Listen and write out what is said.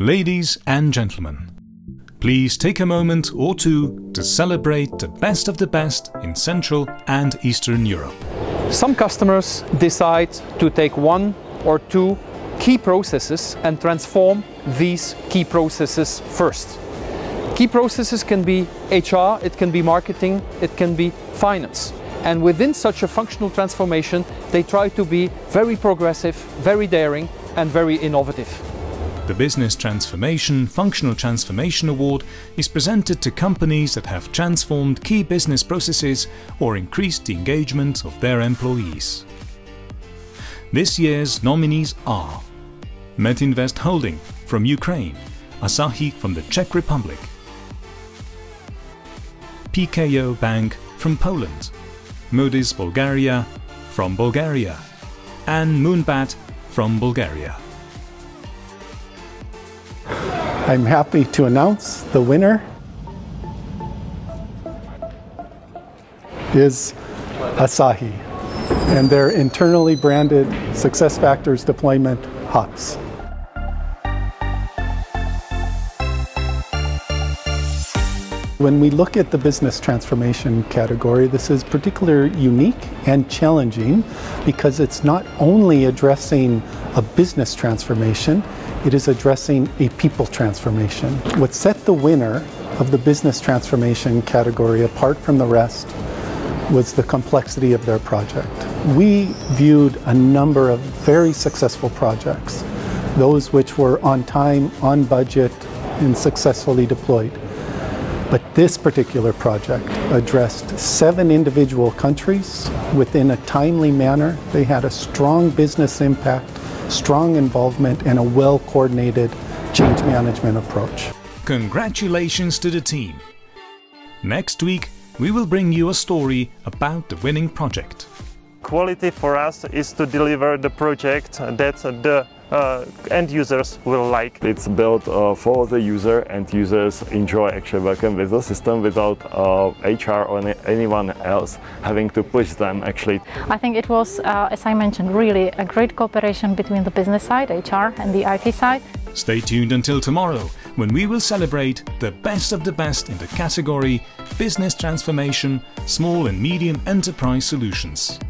Ladies and gentlemen, please take a moment or two to celebrate the best of the best in Central and Eastern Europe. Some customers decide to take one or two key processes and transform these key processes first. Key processes can be HR, it can be marketing, it can be finance. And within such a functional transformation, they try to be very progressive, very daring, and very innovative. The Business Transformation Functional Transformation Award is presented to companies that have transformed key business processes or increased the engagement of their employees. This year's nominees are Metinvest Holding from Ukraine, Asahi from the Czech Republic, PKO Bank from Poland, Modis Bulgaria from Bulgaria, and Monbat from Bulgaria. I'm happy to announce the winner is Asahi and their internally branded SuccessFactors deployment hubs. When we look at the business transformation category, this is particularly unique and challenging because it's not only addressing a business transformation, it is addressing a people transformation. What set the winner of the business transformation category apart from the rest was the complexity of their project. We viewed a number of very successful projects, those which were on time, on budget, and successfully deployed. But this particular project addressed seven individual countries within a timely manner. They had a strong business impact, strong involvement, and a well coordinated change management approach. Congratulations to the team! Next week, we will bring you a story about the winning project. Quality for us is to deliver the project that the uh, end users will like. It's built uh, for the user and users enjoy actually working with the system without uh, HR or any, anyone else having to push them actually. I think it was, uh, as I mentioned, really a great cooperation between the business side, HR, and the IT side. Stay tuned until tomorrow when we will celebrate the best of the best in the category Business Transformation Small and Medium Enterprise Solutions.